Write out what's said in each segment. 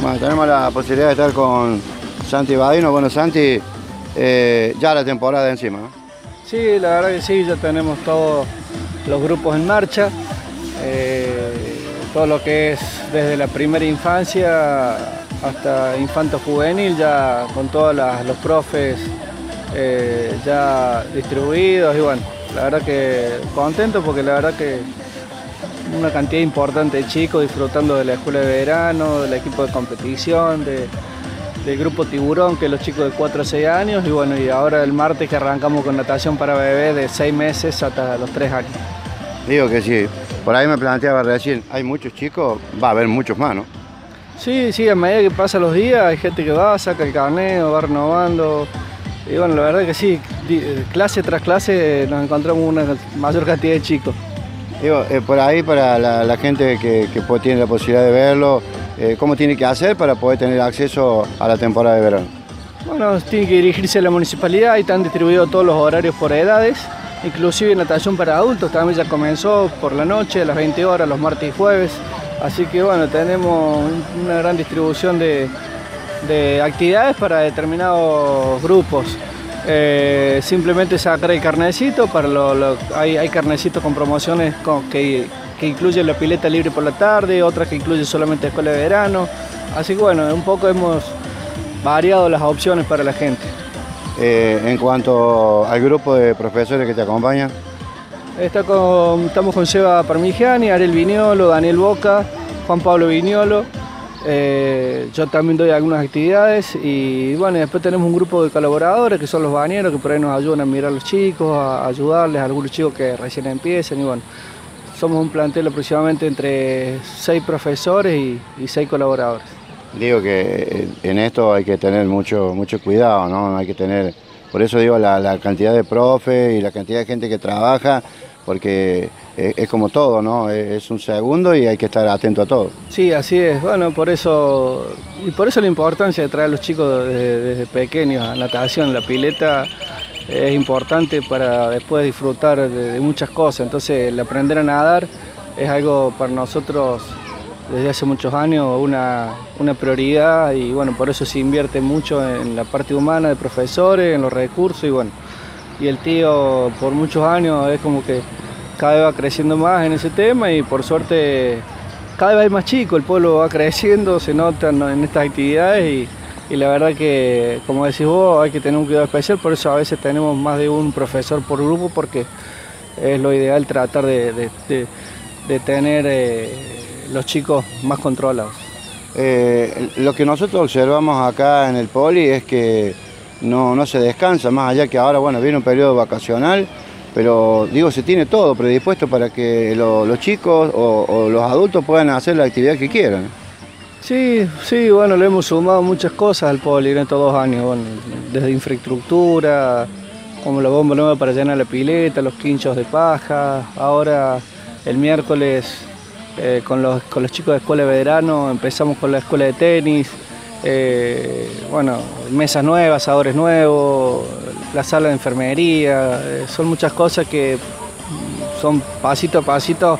Bueno, tenemos la posibilidad de estar con Santi Badino. Bueno, Santi, eh, ya la temporada encima, ¿no? Sí, la verdad que sí, ya tenemos todos los grupos en marcha. Eh, todo lo que es desde la primera infancia hasta infanto juvenil, ya con todos los profes eh, ya distribuidos y bueno, la verdad que contento porque la verdad que una cantidad importante de chicos disfrutando de la escuela de verano, del equipo de competición, del grupo Tiburón, que es los chicos de 4 a 6 años, y bueno, y ahora el martes que arrancamos con natación para bebés de 6 meses hasta los 3 años. Digo que sí, por ahí me planteaba recién, hay muchos chicos, va a haber muchos más, ¿no? Sí, sí, a medida que pasan los días hay gente que va, saca el carnet, va renovando. Y bueno, la verdad que sí, clase tras clase nos encontramos una mayor cantidad de chicos. Eh, por ahí para la, gente que, tiene la posibilidad de verlo, eh, ¿cómo tiene que hacer para poder tener acceso a la temporada de verano? Bueno, tiene que dirigirse a la municipalidad y están distribuidos todos los horarios por edades, inclusive natación para adultos, también ya comenzó por la noche, a las 20 horas, los martes y jueves. Así que bueno, tenemos una gran distribución de, actividades para determinados grupos. Eh, simplemente sacar el carnecito, para lo, hay, hay, carnecitos con promociones que, que incluyen la pileta libre por la tarde, otras que incluyen solamente escuela de verano. Así que bueno, un poco hemos variado las opciones para la gente. Eh, en cuanto al grupo de profesores que te acompañan, estamos con Seba Parmigiani, Ariel Viñolo, Daniel Boca, Juan Pablo Viñolo. Eh, yo también doy algunas actividades y bueno, después tenemos un grupo de colaboradores que son los bañeros que por ahí nos ayudan a mirar a los chicos, a ayudarles a algunos chicos que recién empiezan y bueno, somos un plantel aproximadamente entre seis profesores y, seis colaboradores. Digo que en esto hay que tener mucho, mucho cuidado, ¿no? Hay que tener, por eso digo la, la cantidad de profes y la cantidad de gente que trabaja porque es, como todo, ¿no? Es un segundo y hay que estar atento a todo. Sí, así es. Bueno, por eso y por eso la importancia de traer a los chicos desde, pequeños a natación, la pileta es importante para después disfrutar de, muchas cosas. Entonces, el aprender a nadar es algo para nosotros desde hace muchos años una, una prioridad y bueno, por eso se invierte mucho en la parte humana de profesores, en los recursos y bueno, y el tío por muchos años es como que cada vez va creciendo más en ese tema y por suerte cada vez más chico, el pueblo va creciendo, se notan en estas actividades y, la verdad que, como decís vos, hay que tener un cuidado especial, por eso a veces tenemos más de un profesor por grupo porque es lo ideal tratar de, tener eh, los chicos más controlados. Eh, lo que nosotros observamos acá en el poli es que no, no se descansa, más allá que ahora bueno viene un periodo vacacional, pero digo, se tiene todo predispuesto para que los chicos o, los adultos puedan hacer la actividad que quieran. Sí, sí, bueno, le hemos sumado muchas cosas al poli en estos dos años, desde infraestructura, como la bomba nueva para llenar la pileta, los quinchos de paja, ahora el miércoles eh, con, los, con los chicos de escuela de verano empezamos con la escuela de tenis, eh, bueno, mesas nuevas, sabores nuevos, la sala de enfermería, eh, son muchas cosas que son pasito a pasito,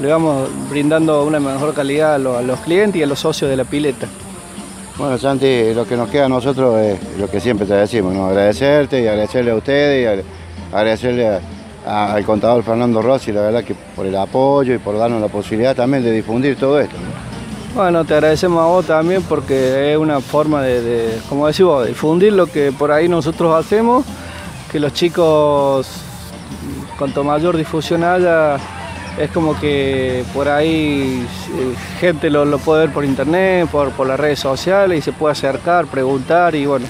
le vamos brindando una mejor calidad a, los clientes y a los socios de la pileta. Bueno, Santi, lo que nos queda a nosotros es lo que siempre te decimos, agradecerte y agradecerle a ustedes y agradecerle al contador Fernando Rossi, la verdad que por el apoyo y por darnos la posibilidad también de difundir todo esto. Bueno, te agradecemos a vos también porque es una forma de, como decís vos, difundir lo que por ahí nosotros hacemos, que los chicos, cuanto mayor difusión haya, es como que por ahí eh, gente lo, puede ver por internet, por, las redes sociales y se puede acercar, preguntar y bueno,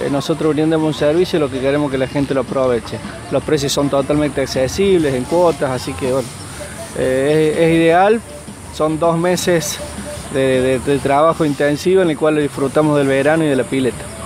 eh, nosotros brindamos un servicio y lo que queremos es que la gente lo aproveche. Los precios son totalmente accesibles en cuotas, así que bueno, eh, es ideal, son dos meses de, trabajo intensivo en el cual disfrutamos del verano y de la pileta.